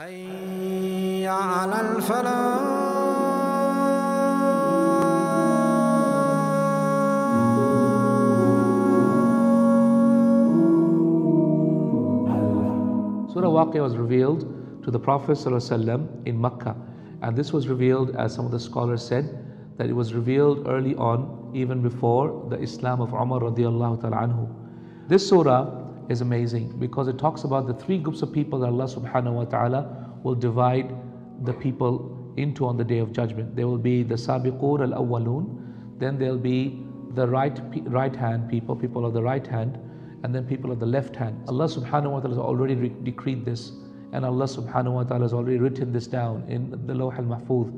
حي على الفلاح Surah Waqia was revealed to the Prophet ﷺ in Makkah. And this was revealed, as some of the scholars said, that it was revealed early on, even before the Islam of Umar radiallahu ta'ala anhu. This surah is amazing because it talks about the three groups of people that Allah subhanahu wa ta'ala will divide the people into on the day of judgment. There will be the sabiqun al awwalun, then there'll be the right, right hand people, people of the right hand, and then people of the left hand. Allah subhanahu wa ta'ala has already re- decreed this, and Allah subhanahu wa ta'ala has already written this down in the Lawh al Mahfuz.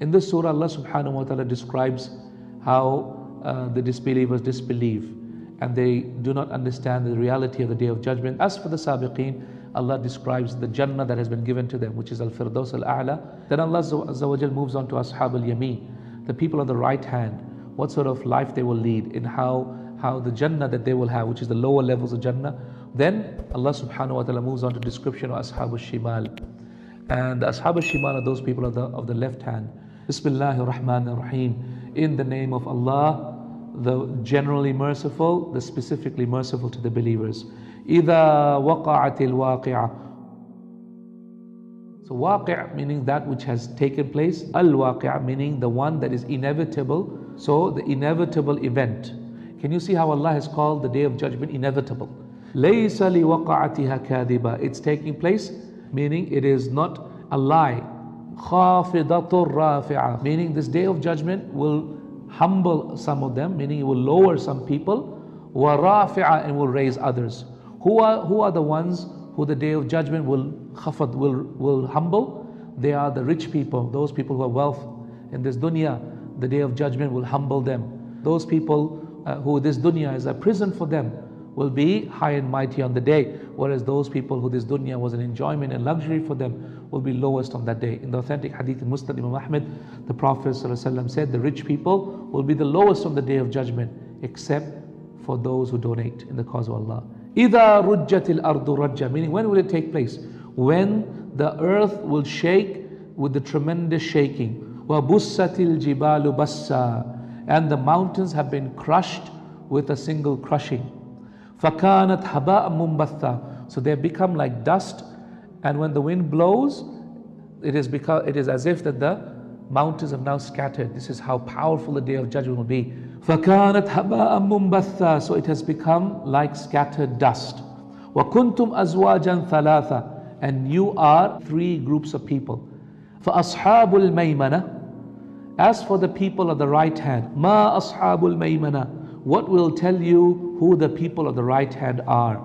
In this surah, Allah subhanahu wa ta'ala describes how uh, the disbelievers disbelieve and they do not understand the reality of the day of judgment. As for the Sabiqeen, Allah describes the Jannah that has been given to them, which is Al Firdaus Al A'la. Then Allah moves on to Ashab Al Yameen, the people on the right hand, what sort of life they will lead, in how how the Jannah that they will have, which is the lower levels of Jannah. Then Allah subhanahu wa ta'ala moves on to description of Ashab al-Shimal. And the Ashab al-Shimal are those people of the, of the left hand. Bismillahir Rahmanir Rahim. In the name of Allah, the generally merciful, the specifically merciful to the believers. إِذَا وَقَعَتِ الْوَاقِعَةِ so waqi' meaning that which has taken place, al-waqi' meaning the one that is inevitable. So the inevitable event. Can you see how Allah has called the day of judgment inevitable? لَيْسَ لِوَقَعَتِهَا كَاذِبًا It's taking place, meaning it is not a lie. خَافِضَةٌ رَافِعَةٌ Meaning this day of judgment will humble some of them, meaning it will lower some people. وَرَافِعَةٌ And will raise others. Who are, who are the ones who the day of judgment will khafad, will, will humble? They are the rich people, those people who have wealth in this dunya. The day of judgment will humble them. Those people uh, who this dunya is a prison for them will be high and mighty on the day, whereas those people who this dunya was an enjoyment and luxury for them will be lowest on that day. In the authentic hadith in Muslim Imam Ahmed, the Prophet ﷺ said, The rich people will be the lowest on the day of judgment, except for those who donate in the cause of Allah. إِذَا رُجَّتِ الْأَرْضُ رَجَّ Meaning, when will it take place? When the earth will shake with the tremendous shaking. وَبُسَّتِ الْجِبَالُ بَسَّا And the mountains have been crushed with a single crushing. فَكَانَتْ هَبَاءً مُنْبَثًّا So they have become like dust, and when the wind blows, it is, because, it is as if that the mountains have now scattered. This is how powerful the day of judgment will be. فَكَانَتْ هَبَاءً مُنْبَثًّا So it has become like scattered dust. وَكُنْتُمْ أَزْوَاجًا ثَلَاثًا And you are three groups of people. فَأَصْحَابُ الْمَيْمَنَةِ As for the people of the right hand, مَا أَصْحَابُ الْمَيْمَنَةِ What will tell you who the people of the right hand are?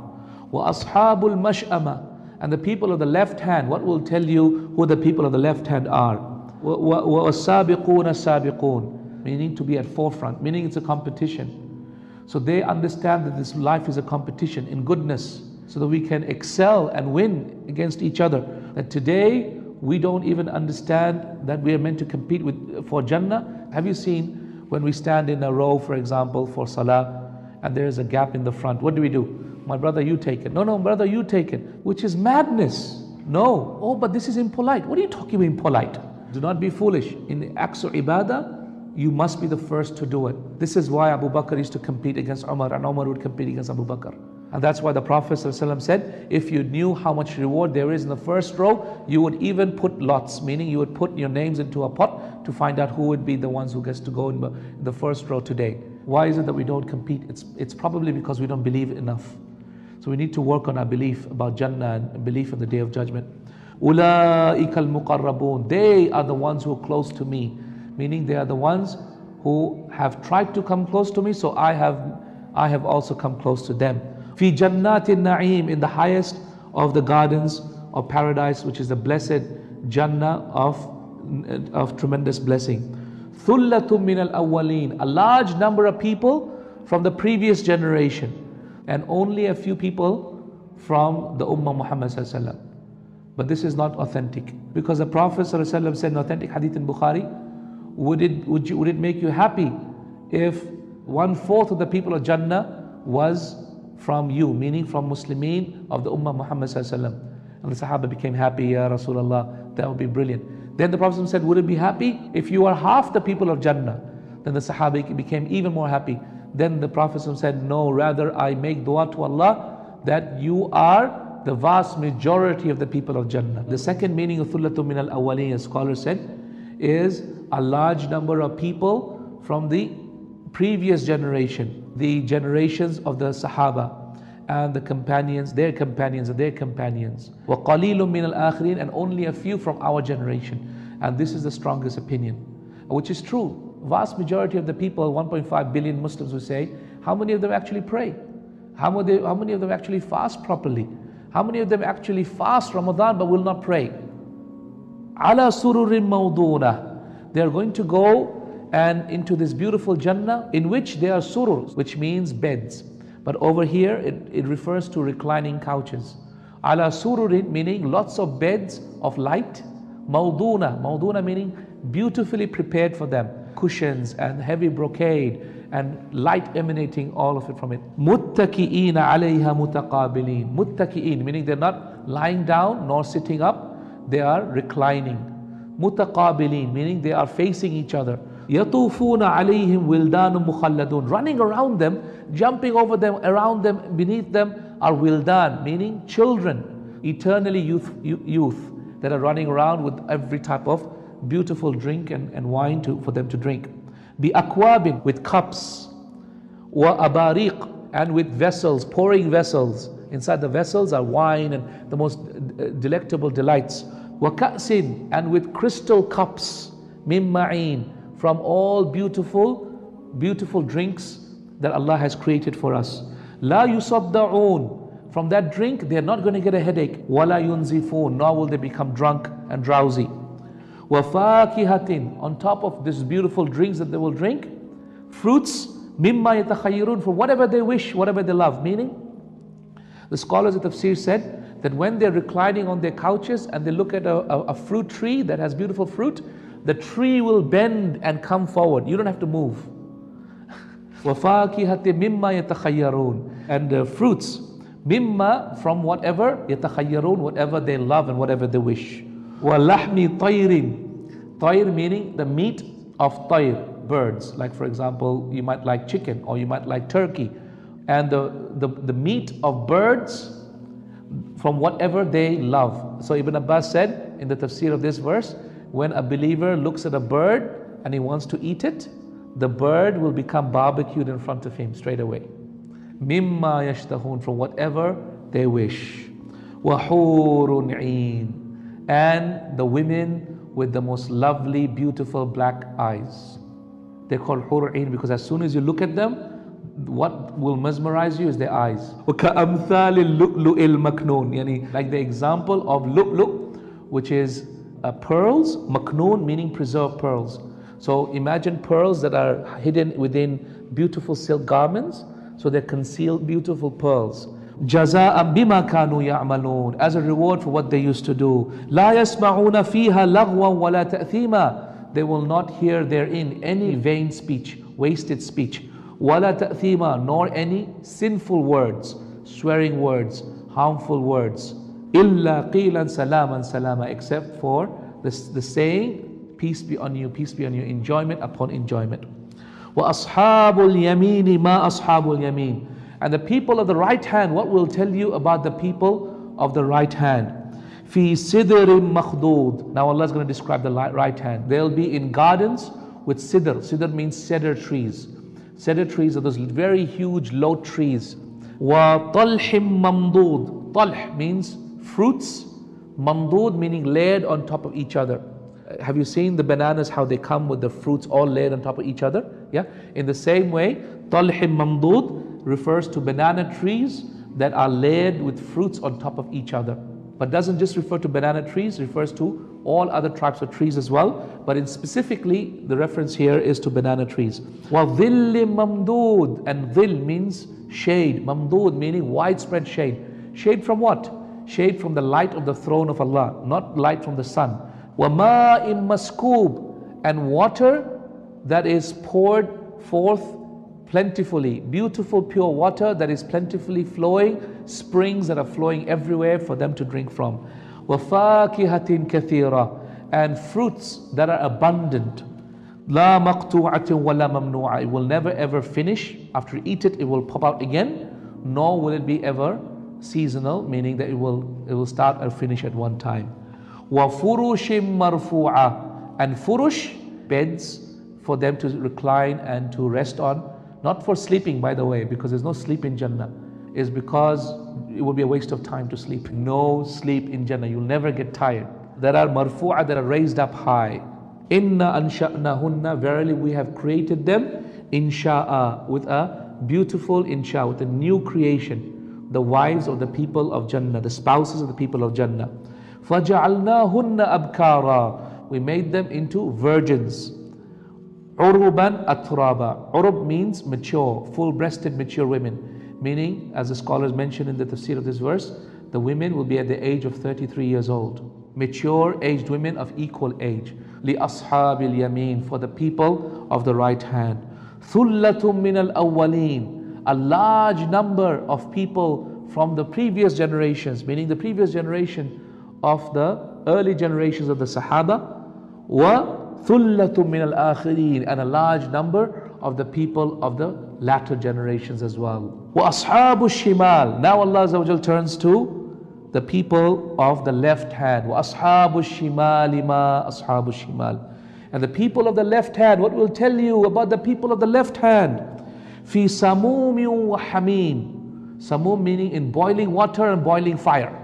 وَأَصْحَابُ الْمَشْأَمَةِ And the people of the left hand, what will tell you who the people of the left hand are? وَالسَّابِقُونَ السَّابِقُونَ Meaning to be at forefront, meaning it's a competition. So they understand that this life is a competition in goodness, so that we can excel and win against each other. That today we don't even understand that we are meant to compete with for Jannah. Have you seen when we stand in a row, for example, for Salah, and there is a gap in the front? What do we do? My brother, you take it. No, no, brother, you take it. Which is madness. No. Oh, but this is impolite. What are you talking about impolite? Do not be foolish. In the acts of ibadah, you must be the first to do it. This is why Abu Bakr used to compete against Umar, and Umar would compete against Abu Bakr. And that's why the Prophet ﷺ said, if you knew how much reward there is in the first row, you would even put lots, meaning you would put your names into a pot to find out who would be the ones who gets to go in the, first row today. Why is it that we don't compete? It's, it's probably because we don't believe enough. So we need to work on our belief about Jannah and belief in the Day of Judgment. أُولَٰئِكَ الْمُقَرَّبُونَ They are the ones who are close to me. Meaning they are the ones who have tried to come close to me, so I have, I have also come close to them. Fi jannatin na'im, in the highest of the gardens of paradise, which is the blessed Jannah of, of tremendous blessing. Thullatum min al awwaleen, a large number of people from the previous generation, and only a few people from the Ummah Muhammad But this is not authentic because the Prophet said in authentic hadith in Bukhari, would it, would, you, would it make you happy if one fourth of the people of Jannah was from you, meaning from Muslimin of the Ummah Muhammad And the Sahaba became happy, Ya Rasulullah, that would be brilliant. Then the Prophet said, Would it be happy if you are half the people of Jannah? Then the Sahaba became even more happy. Then the Prophet said, No, rather I make dua to Allah that you are the vast majority of the people of Jannah. The second meaning of Thullatu min al awwaleen, as scholars said, is a large number of people from the previous generation, the generations of the Sahaba and the companions, their companions and their companions. وَقَلِيلٌ مِنَ الْآخِرِينَ And only a few from our generation. And this is the strongest opinion, which is true. Vast majority of the people, 1.5 billion Muslims, we say, how many of them actually pray? How many, how many of them actually fast properly? How many of them actually fast Ramadan but will not pray? Ala sururin mawduna. They are going to go and into this beautiful Jannah in which there are sururs, which means beds. But over here it, it refers to reclining couches. Ala sururin meaning lots of beds of light. Mawduna. Mawduna meaning beautifully prepared for them cushions and heavy brocade and light emanating all of it from it. Muttaki'ina alayha mutaqabilin. Muttaki'in, meaning they're not lying down nor sitting up, they are reclining. Mutaqabilin, meaning they are facing each other. Yatufuna alayhim wildanum mukhalladun. Running around them, jumping over them, around them, beneath them are wildan, meaning children, eternally youth, youth that are running around with every type of beautiful drink and, and wine to, for them to drink. Akwabin, with cups. Wa abariq, and with vessels, pouring vessels. Inside the vessels are wine and the most uh, delectable delights. Wa ka'sin, and with crystal cups. Mim ma'in, from all beautiful, beautiful drinks that Allah has created for us. La yusadda'un, from that drink, they are not going to get a headache. Wala yunzifun, nor will they become drunk and drowsy. وَفَاكِهَةٍ On top of this beautiful drinks that they will drink, fruits, مِمَّا يَتَخَيِّرُونَ For whatever they wish, whatever they love. Meaning, the scholars of Tafsir said that when they're reclining on their couches and they look at a, a, a fruit tree that has beautiful fruit, the tree will bend and come forward. You don't have to move. وَفَاكِهَةٍ مِمَّا يَتَخَيَّرُونَ And the fruits, mimma from whatever, يَتَخَيَّرُونَ Whatever they love and whatever they wish. وَلَحْمِ طَيْرٍ Tayr meaning the meat of tayr, birds. Like for example, you might like chicken or you might like turkey. And the, the, the meat of birds from whatever they love. So Ibn Abbas said in the tafsir of this verse, when a believer looks at a bird and he wants to eat it, the bird will become barbecued in front of him straight away. Mimma yashtahun, from whatever they wish. Wahurun and the women with the most lovely, beautiful black eyes. They're called Hur'in because as soon as you look at them, what will mesmerize you is their eyes. Like the example of lu'lu, which is uh, pearls, maknoon meaning preserved pearls. So imagine pearls that are hidden within beautiful silk garments. So they're concealed beautiful pearls. جزاء بما كانوا يعملون as a reward for what they used to do لا يسمعون فيها لغوا ولا تأثيما they will not hear therein any vain speech wasted speech ولا تأثيما nor any sinful words swearing words harmful words إلا قيلا سلاما سلاما except for the, the saying peace be on you peace be on you enjoyment upon enjoyment وأصحاب اليمين ما أصحاب اليمين and the people of the right hand, what will tell you about the people of the right hand? Fi sidrim makhdud. Now Allah is going to describe the right hand. They'll be in gardens with sidr. Sidr means cedar trees. Cedar trees are those very huge low trees. Wa talhim mamdud. Talh means fruits. Mamdud meaning layered on top of each other. Have you seen the bananas, how they come with the fruits all layered on top of each other? Yeah. In the same way, talhim mamdud refers to banana trees that are layered with fruits on top of each other. But doesn't just refer to banana trees, refers to all other types of trees as well. But in specifically, the reference here is to banana trees. وَظِلِّ mamdud And dhil means shade. Mamdud meaning widespread shade. Shade from what? Shade from the light of the throne of Allah, not light from the sun. وَمَاءٍ maskoob And water that is poured forth plentifully, beautiful pure water that is plentifully flowing, springs that are flowing everywhere for them to drink from. وَفَاكِهَةٍ كَثِيرًا And fruits that are abundant. لا مقطوعة ولا ممنوعة. It will never ever finish. After you eat it, it will pop out again. Nor will it be ever seasonal, meaning that it will, it will start or finish at one time. وَفُرُشٍ مَرْفُوعَةٍ And furush, beds for them to recline and to rest on. Not for sleeping, by the way, because there's no sleep in Jannah. Is because it would be a waste of time to sleep. No sleep in Jannah. You'll never get tired. There are marfu'ah that are raised up high. Inna ansha'nahunna. Verily we have created them. Insha'a. With a beautiful insha. With a new creation. The wives of the people of Jannah. The spouses of the people of Jannah. فَجَعَلْنَاهُنَّ أَبْكَارًا We made them into virgins. Oruban at-turaba. Urub means mature, full-breasted mature women. Meaning, as the scholars mention in the tafsir of this verse, the women will be at the age of 33 years old. Mature aged women of equal age. Li ashabil yamin, for the people of the right hand. Thullatum min al-awwaleen. A large number of people from the previous generations, meaning the previous generation of the early generations of the Sahaba, were وَثُلَّةٌ مِّنَ الْآخِرِينَ And a large number of the people of the latter generations as well. وَأَصْحَابُ الشِّمَالِ Now Allah turns to the people of the left hand. وَأَصْحَابُ الشِّمَالِ مَا أَصْحَابُ الشِّمَالِ And the people of the left hand, what will tell you about the people of the left hand? فِي سَمُومٍ وَحَمِيمٍ Samum meaning in boiling water and boiling fire.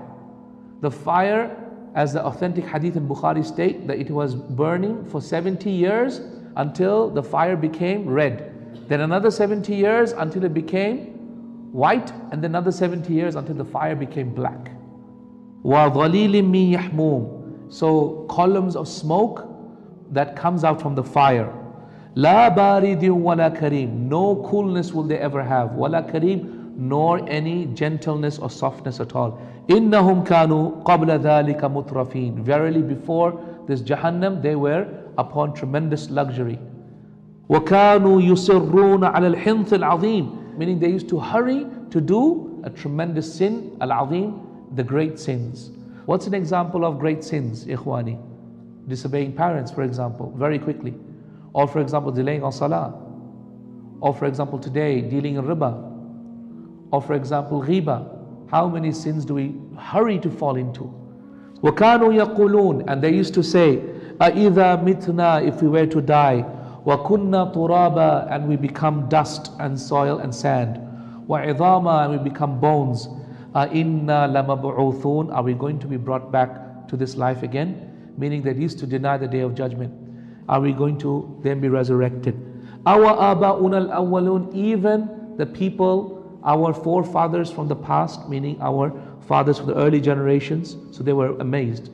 The fire, as the authentic hadith in Bukhari state that it was burning for 70 years until the fire became red. Then another 70 years until it became white, and then another 70 years until the fire became black. So columns of smoke that comes out from the fire. La baridin wala kareem. No coolness will they ever have. Wala kareem, nor any gentleness or softness at all. إِنَّهُمْ كَانُوا قَبْلَ ذَلِكَ مُتْرَفِينَ Verily before this Jahannam they were upon tremendous luxury. وَكَانُوا يُصِرُّونَ عَلَى الْحِنْثِ الْعَظِيمِ Meaning they used to hurry to do a tremendous sin, al-azim, the great sins. What's an example of great sins, ikhwani? Disobeying parents, for example, very quickly. Or for example, delaying on salah. Or for example, today, dealing in riba. Or for example, ghiba. How many sins do we hurry to fall into? وَكَانُوا يَقُولُونَ And they used to say, أَإِذَا مِتْنَا If we were to die, وَكُنَّا تُرَابًا And we become dust and soil and sand. وَعِظَامًا And we become bones. Inna lamabu'uthun. Are we going to be brought back to this life again? Meaning that used to deny the day of judgment. Are we going to then be resurrected? Our aba'un al even the people, our forefathers from the past, meaning our fathers from the early generations, so they were amazed.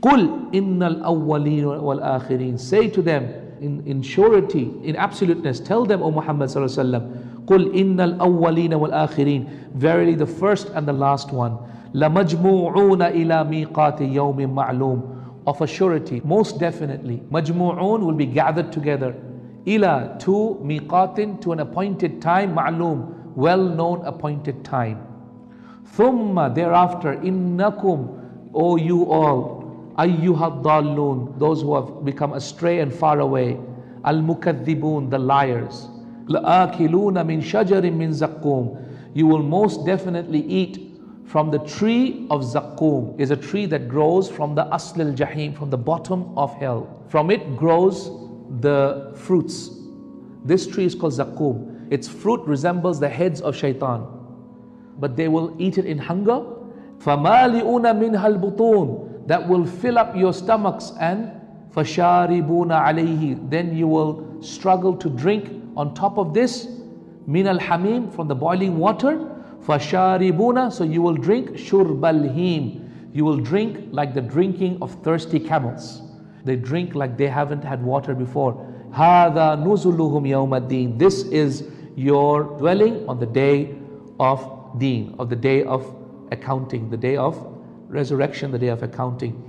Qul innal awwaleen wal akhirin. Say to them in, in surety, in absoluteness, tell them, O Muhammad sallallahu alaihi wasallam, قل إن الأولين والآخرين Verily the first and the last one لمجموعون إلى ميقات يوم معلوم Of a surety, most definitely مجموعون will be gathered together إلى to ميقات to an appointed time معلوم well known appointed time. Thumma thereafter, innakum, O you all, ayyuhad daloon those who have become astray and far away, al mukaddibun, the liars, la'akiluna min shajarin min zakkum, you will most definitely eat from the tree of zakkum, is a tree that grows from the aslil jahim, from the bottom of hell. From it grows the fruits. This tree is called zakkum. Its fruit resembles the heads of shaitan. But they will eat it in hunger. فَمَالِئُونَ مِنْهَا الْبُطُونَ That will fill up your stomachs and فَشَارِبُونَ عَلَيْهِ Then you will struggle to drink on top of this, min al hamim from the boiling water, fasharibuna, so you will drink shurbal him. You will drink like the drinking of thirsty camels. They drink like they haven't had water before. Hada nuzuluhum yawmaddin. This is your dwelling on the day of deen, of the day of accounting, the day of resurrection, the day of accounting.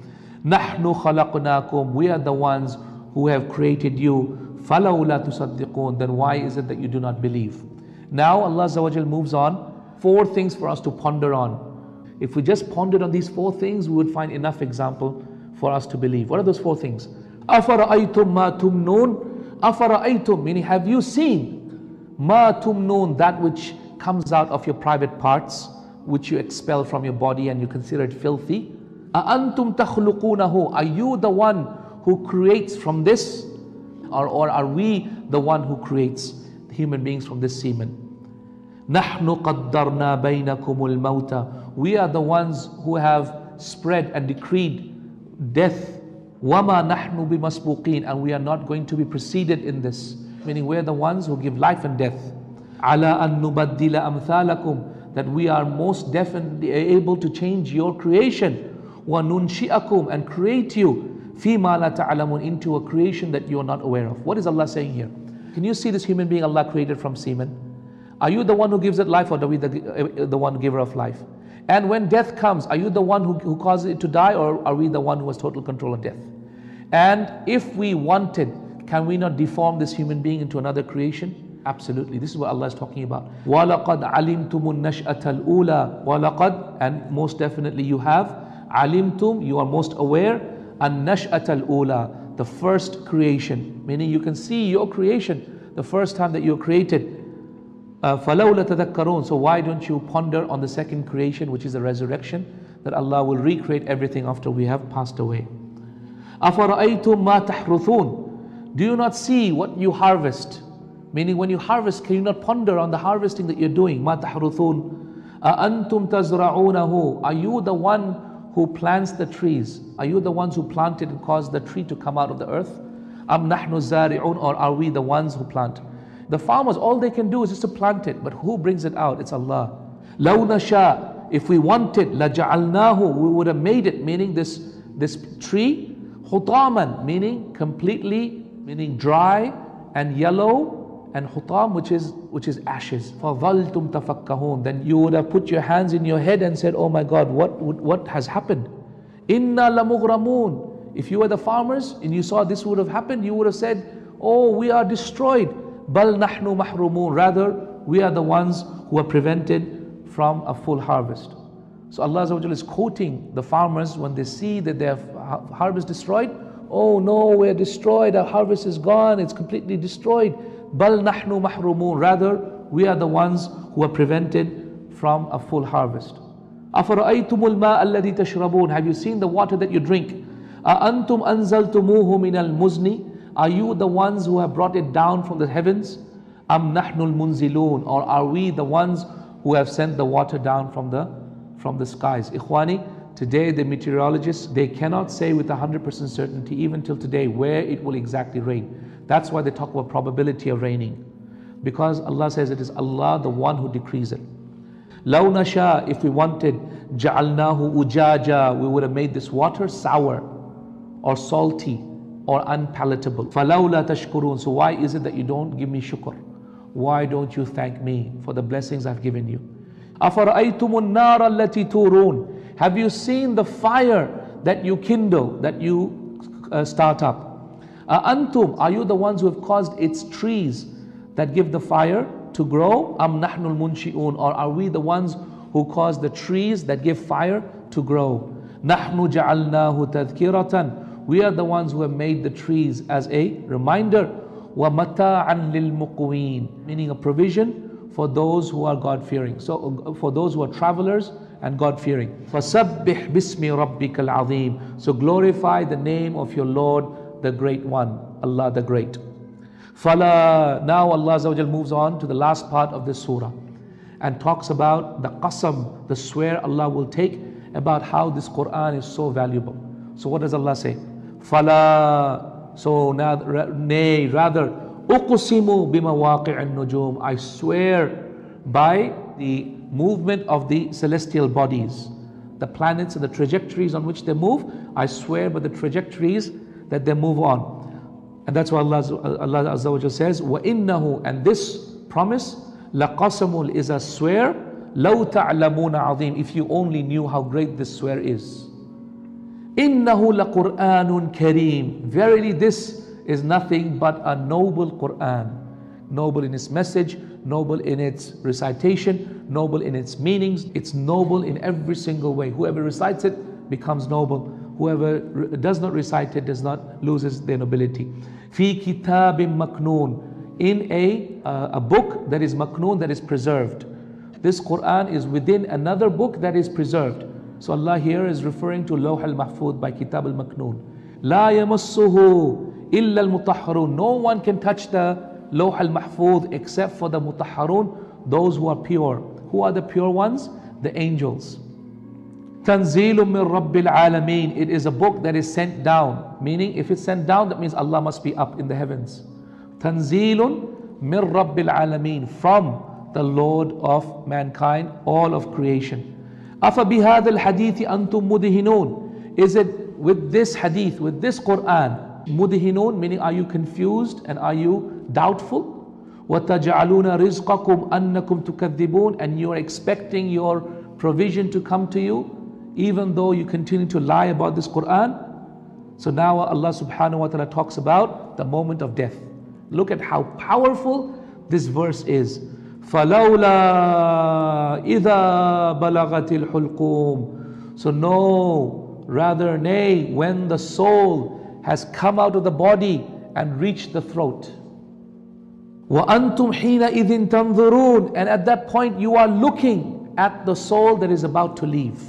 Nahnu khalaqnakum. We are the ones who have created you. فَلَوْلَا تُصَدِّقُونَ Then why is it that you do not believe? Now Allah moves on. Four things for us to ponder on. If we just pondered on these four things, we would find enough example for us to believe. What are those four things? أَفَرَأَيْتُم مَا تُمْنُونَ أَفَرَأَيْتُم Meaning, have you seen مَا تُمْنُونَ That which comes out of your private parts, which you expel from your body and you consider it filthy. أَأَنْتُمْ تَخْلُقُونَهُ Are you the one who creates from this? Or, or are we the one who creates human beings from this semen? نَحْنُ قَدَّرْنَا بَيْنَكُمُ الْمَوْتَ We are the ones who have spread and decreed death. وَمَا نَحْنُ بِمَسْبُوقِينَ And we are not going to be preceded in this. meaning we're the ones who give life and death. Ala an nubaddila amthalakum, that we are most definitely able to change your creation. Wa nunshi'akum, and create you. Fima la ta'alamun, into a creation that you are not aware of. What is Allah saying here? Can you see this human being Allah created from semen? Are you the one who gives it life or are we the, eh, the one giver of life? And when death comes, are you the one who, who causes it to die or are we the one who has total control of death? And if we wanted can we not deform this human being into another creation? Absolutely. This is what Allah is talking about. وَلَقَدْ عَلِمْتُمُ النَّشْأَةَ الْأُولَى وَلَقَدْ And most definitely you have alimtum, you are most aware, an nash'at al-ula, the first creation. Meaning you can see your creation, the first time that you're created. فَلَوْلَ تَذَكَّرُونَ So why don't you ponder on the second creation, which is the resurrection, that Allah will recreate everything after we have passed away. أَفَرَأَيْتُم مَا تَحْرُثُونَ Do you not see what you harvest? Meaning when you harvest, can you not ponder on the harvesting that you're doing? مَا تَحْرُثُونَ أَأَنْتُمْ تَزْرَعُونَهُ Are you the one who plants the trees? Are you the ones who planted and caused the tree to come out of the earth? Am nahnu zari'un or are we the ones who plant? The farmers, all they can do is just to plant it, but who brings it out? It's Allah. لو نشاء, if we wanted, لجعلناه, we would have made it, meaning this, this tree, hutaman, meaning completely, meaning dry and yellow, and hutam, which is which is ashes. فَظَلْتُمْ تَفَكَّهُونَ Then you would have put your hands in your head and said, Oh my God, what, what has happened? Inna lamughramun. If you were the farmers and you saw this would have happened, you would have said, Oh, we are destroyed. Bal nahnu mahrumun. Rather, we are the ones who are prevented from a full harvest. So Allah is quoting the farmers when they see that their harvest destroyed. Oh no, we're destroyed, our harvest is gone, it's completely destroyed. Bal nahnu mahrumun. Rather, we are the ones who are prevented from a full harvest. أَفَرَأَيْتُمُ الْمَاءَ الَّذِي تَشْرَبُونَ Have you seen the water that you drink? أَأَنْتُمْ أَنزَلْتُمُوهُ مِنَ الْمُزْنِ Are you the ones who have brought it down from the heavens? أَمْ نَحْنُ الْمُنزِلُونَ Or are we the ones who have sent the water down from the, from the skies? Ikhwani, today the meteorologists, they cannot say with 100% certainty, even till today, where it will exactly rain. That's why they talk about probability of raining. Because Allah says it is Allah the one who decrees it. لو نشاء, if we wanted, جعلناه ujaja, we would have made this water sour or salty or unpalatable. فلولا تشكرون, so why is it that you don't give me shukr? Why don't you thank me for the blessings I've given you? أفرأيتم النار التي تورون have you seen the fire that you kindle, that you uh, start up? antum, are you the ones who have caused its trees that give the fire to grow? Am nahnul munshi'un, or are we the ones who cause the trees that give fire to grow? Nahnu ja'alnahu tadhkiratan. We are the ones who have made the trees as a reminder. Wa mata'an lil muqween, meaning a provision for those who are God fearing. So for those who are travelers and God fearing. فَسَبِّحْ بِاسْمِ رَبِّكَ الْعَظِيمِ So glorify the name of your Lord the Great One, Allah the Great. Fala, now Allah moves on to the last part of this surah and talks about the qasam, the swear Allah will take about how this Quran is so valuable. So what does Allah say? Fala, so now, nay, rather, uqsimu bimawaqi'an nujum. I swear by the movement of the celestial bodies, the planets and the trajectories on which they move. I swear by the trajectories that they move on. And that's why Allah, Allah Azza wa says, وَإِنَّهُ And this promise, لَقَسَمٌ is a swear, لَوْ تَعْلَمُونَ عَظِيمٌ If you only knew how great this swear is. إِنَّهُ لَقُرْآنٌ كَرِيمٌ Verily this is nothing but a noble Qur'an. Noble in its message, noble in its recitation, noble in its meanings. It's noble in every single way. Whoever recites it becomes noble. Whoever does not recite it does not loses their nobility. Fi kitabim maknoon, in a uh, a book that is maknoon that is preserved. This Quran is within another book that is preserved. So Allah here is referring to Lawh al-Mahfud by Kitab al-Maknoon. La yamassuhu illa al-mutahharun. No one can touch the Lawh al-Mahfud except for the mutahharun, those who are pure. Who are the pure ones? The angels. تنزيل من رب العالمين. It is a book that is sent down. Meaning, if it's sent down, that means Allah must be up in the heavens. تنزيل من رب العالمين. From the Lord of mankind, all of creation. أفبهذا الحديث أنتم مدهنون. Is it with this hadith, with this Quran, مدهنون, meaning are you confused and are you doubtful? وَتَجْعَلُونَ رِزْقَكُمْ أَنَّكُمْ تُكَذِّبُونَ And you are expecting your provision to come to you, even though you continue to lie about this Quran. So now Allah subhanahu wa ta'ala talks about the moment of death. Look at how powerful this verse is. فَلَوْلَا إِذَا بَلَغَتِ الْحُلْقُومِ So no, rather nay, when the soul has come out of the body and reached the throat. وَأَنْتُمْ حِينَئِذٍ تَنْظُرُونَ And at that point you are looking at the soul that is about to leave.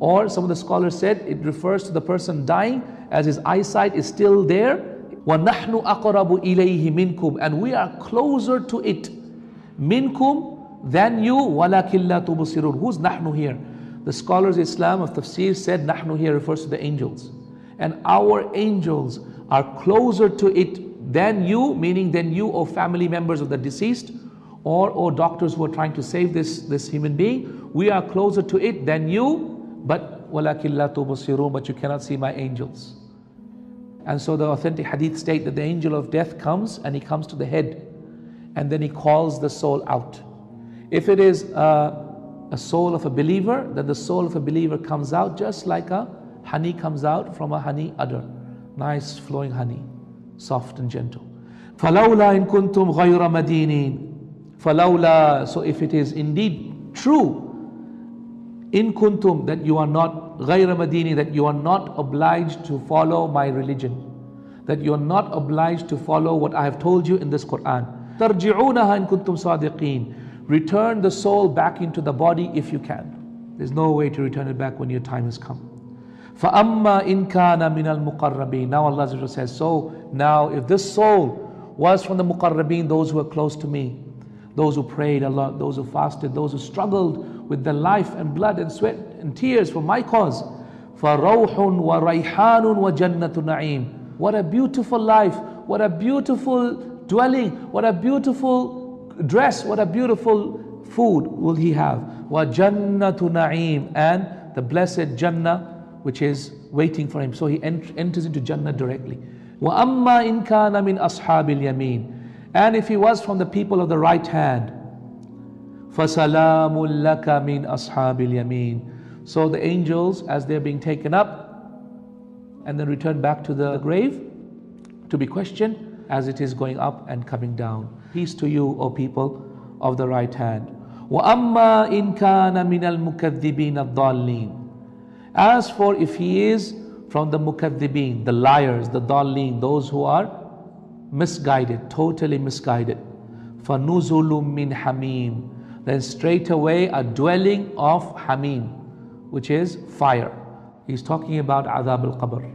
Or some of the scholars said it refers to the person dying as his eyesight is still there. وَنَحْنُ أَقْرَبُ إِلَيْهِ مِنْكُمْ And we are closer to it. Minkum than you, وَلَكِنْ لَا تُبْصِرُونَ Who's nahnu here? The scholars Islam of tafsir said nahnu here refers to the angels. And our angels are closer to it then you, meaning then you or family members of the deceased or, or doctors who are trying to save this, this human being, we are closer to it than you, but but you cannot see my angels. And so the authentic hadith state that the angel of death comes and he comes to the head and then he calls the soul out. If it is a, a, soul of a believer, then the soul of a believer comes out just like a honey comes out from a honey udder, nice flowing honey soft and gentle. فَلَوْلَا إِن كُنْتُمْ غَيْرَ مَدِينِينَ فَلَوْلَا So if it is indeed true, in kuntum that you are not غَيْرَ مَدِينِ that you are not obliged to follow my religion, that you are not obliged to follow what I have told you in this Quran. ترجعونها إن كنتم صادقين Return the soul back into the body if you can. There's no way to return it back when your time has come. فَأَمَّا إِن كَانَ مِنَ الْمُقَرَّبِينَ Now Allah says, so now if this soul was from the muqarrabeen, those who are close to me, those who prayed a lot, those who fasted, those who struggled with their life and blood and sweat and tears for my cause. فَرَوْحٌ وَرَيْحَانٌ وَجَنَّةُ نَعِيمٌ What a beautiful life, what a beautiful dwelling, what a beautiful dress, what a beautiful food will he have. وَجَنَّةُ نَعِيمٌ And the blessed Jannah which is waiting for him. So he ent- enters into Jannah directly. وَأَمَّا إِن كَانَ مِنْ أَصْحَابِ الْيَمِينِ And if he was from the people of the right hand, فَسَلَامٌ لَكَ مِنْ أَصْحَابِ الْيَمِينِ So the angels, as they're being taken up and then returned back to the grave to be questioned, as it is going up and coming down. Peace to you, O people of the right hand. وَأَمَّا إِن كَانَ مِنَ الْمُكَذِّبِينَ الضَّالِّينَ As for if he is from the mukaddibeen, the liars, the dalleen, those who are misguided, totally misguided. فَنُزُلٌ مِّنْ حَمِيمٍ Then straight away a dwelling of hamim, which is fire. He's talking about adab al-qabr.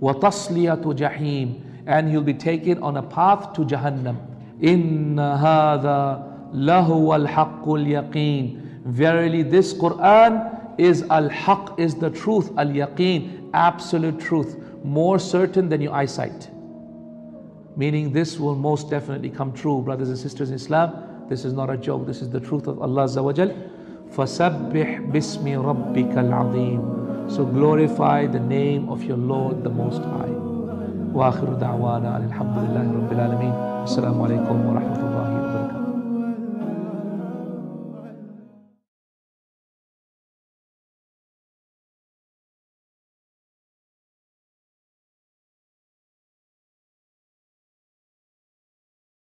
وَتَصْلِيَةُ جَحِيمٍ And he'll be taken on a path to Jahannam. إِنَّ هَذَا لَهُوَ الْحَقُّ الْيَقِينَ Verily this Quran is al-haq, is the truth, al-yaqeen, absolute truth, more certain than your eyesight. Meaning this will most definitely come true, brothers and sisters in Islam. This is not a joke, this is the truth of Allah Azza wa Jal. فَسَبِّحْ بِاسْمِ رَبِّكَ الْعَظِيمِ So glorify the name of your Lord the Most High. وآخر دعوانا الحمد لله رب العالمين السلام عليكم ورحمة الله